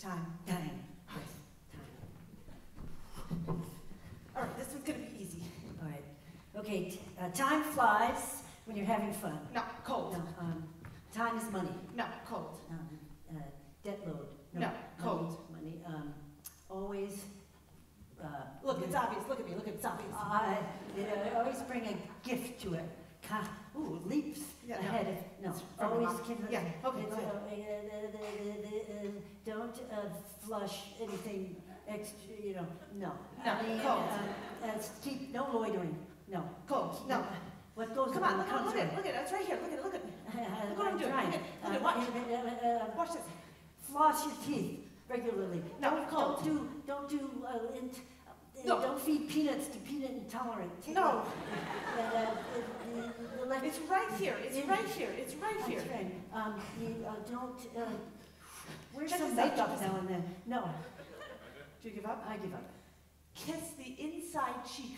time. Time. All right, this one's gonna be easy. All right. Okay, uh, time flies when you're having fun. No, cold. No, um, time is money. No, cold. Um, uh, debt load. No, money, cold. Money, um, always, uh. Look, it's obvious. Look at me. Look, it's obvious. I, yeah, always bring a gift to it. Ooh, leaps Yeah, ahead of, no, always give. Yeah, okay, it's, go ahead. Don't uh, flush anything extra, you know, no. No, I mean, cold. uh, uh, keep, no loitering, no. Cold. No. What goes Come on, look at comes look at it. Look at it. It's right here. Look at it. Look at it. Look what I'm doing. Look at- look at- watch. uh, Watch this. Floss your teeth regularly. No, Don't, cold. don't do, don't do, uh, uh, No. don't feed peanuts to peanut intolerant. No. Uh, uh, uh, the It's right here. It's right here. It's right here. right. Um, you, uh, don't, uh, wear some this out, check makeup now and then. No, Do you give up? I give up. Kiss the inside cheek